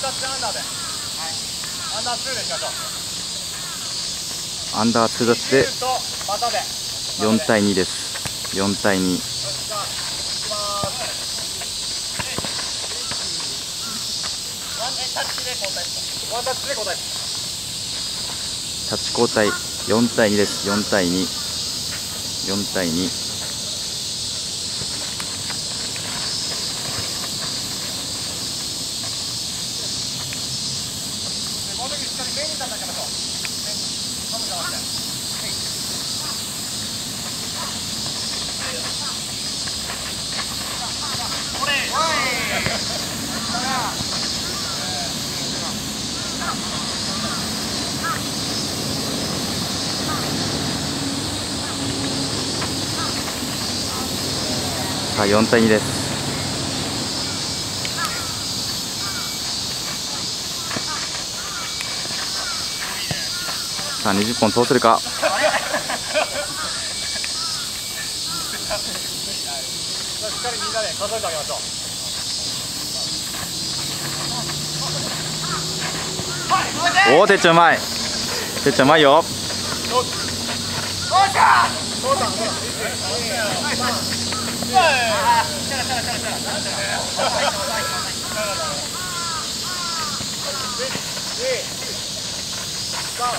タッチアンダーでアンダーでしましょうアンダー2ダッチでシュートまたで4対2です。4対2よしじゃあいきますワンタッチで交代。ワンタッチで交代タッチ交代4対2です。4対24対2この時しっかり面に立ってあげましょう面にハムじゃなくてはいこれさあ4対2ですさあ20本通せるかしっかりみんなで数えてあげましょうおおてっちゃんうまい。てっちゃんうまいよ。さ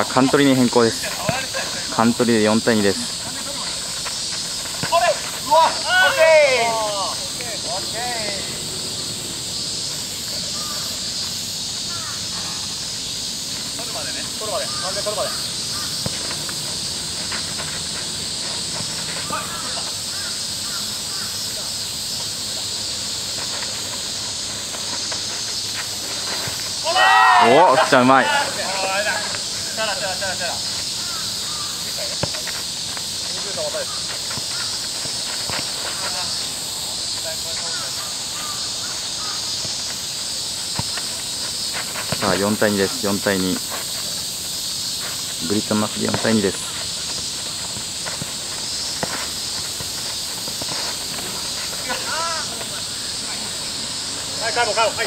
あカントリーに変更ですカントリーで4対2ですこれうわオッケーオッケー取るまでね取るまで完全まで。おおてっちゃんうまい。チャラチャラチャラチャラ20とまたですさあ4対2です。4対2ブリトンマックで4対2です。はい帰ろう帰ろう。はい。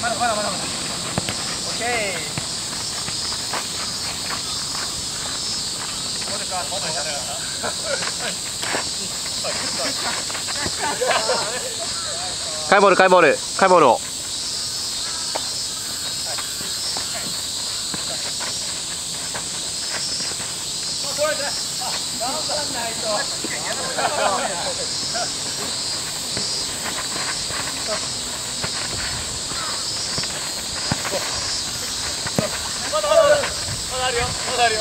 まだまだまだまだオッケー。どうですかまだやれ カイボールカイボール。カイボールを。まだあるよ。まだあるよ。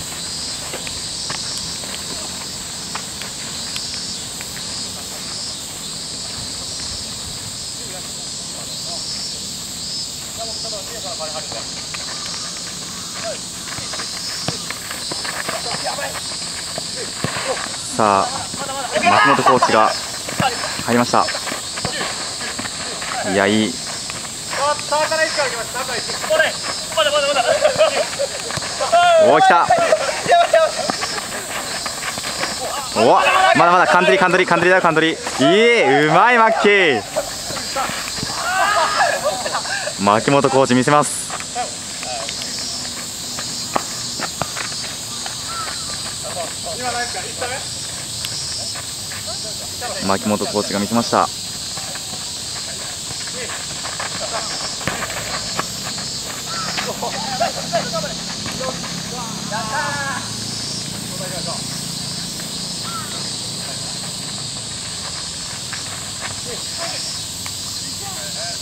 さあ松本コーチが入りました。いやいい。さあさあからいつから来た。おお来たおまだまだカントリーカントリーカントリーだよカントリー。いいうまいマッキー。牧本コーチ見せます。牧本コーチが見せました。絶対ないよ絶対ないよは旗本に仕掛けで取るってい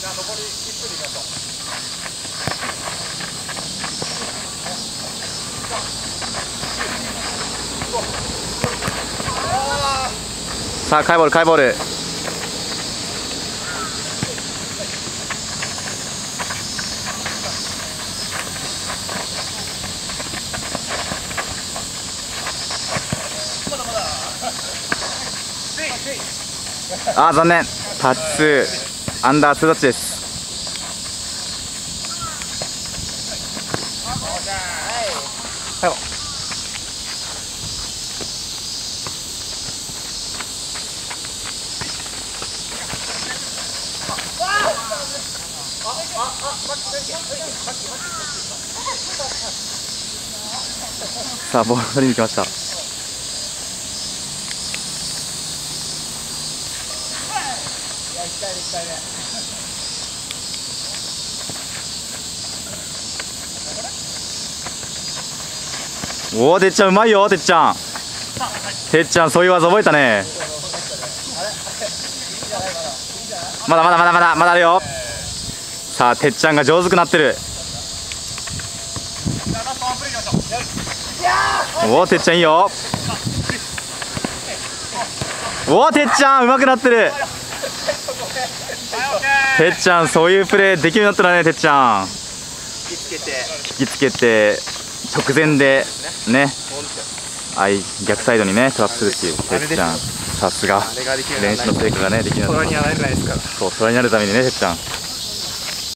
じゃあ残り1分でいきましょうさあカイボールカイボール。あー残念。タッチ数アンダー2タッチです。さあボール取りに来ました。おおてっちゃんうまいよてっちゃん。てっちゃんそういう技覚えたね。まだまだまだまだまだあるよ。さあてっちゃんが上手くなってる。おおてっちゃんいいよ。おおてっちゃんうまくなってる。てっちゃんそういうプレーできるようになったらねてっちゃん。引きつけて。引きつけて直前でね。あい逆サイドにねトラップするっていうてっちゃん。さすが。練習の成果がねできるようになった。そう虎になるためにねてっちゃん